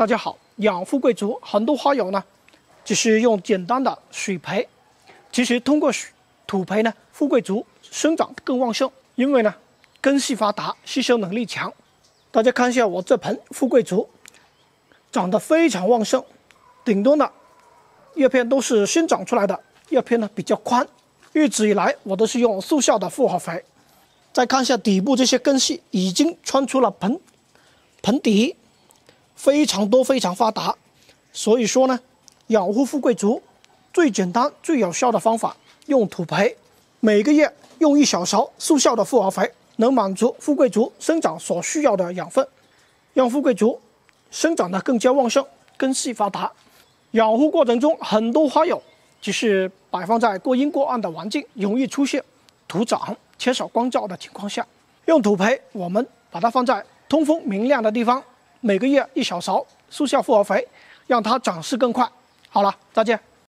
大家好，养富贵竹，很多花友呢，只是用简单的水培，其实通过土培呢，富贵竹生长更旺盛，因为呢根系发达，吸收能力强。大家看一下我这盆富贵竹，长得非常旺盛，顶端的叶片都是新长出来的，叶片呢比较宽。一直以来我都是用速效的复合肥。再看一下底部这些根系，已经穿出了盆盆底。非常多，非常发达，所以说呢，养护富贵竹最简单、最有效的方法，用土培，每个月用一小勺速效的复合肥，能满足富贵竹生长所需要的养分，让富贵竹生长得更加旺盛、根系发达。养护过程中，很多花友只是摆放在过阴过暗的环境，容易出现土长、缺少光照的情况下，用土培，我们把它放在通风明亮的地方。每个月一小勺速效复合肥，让它长势更快。好了，再见。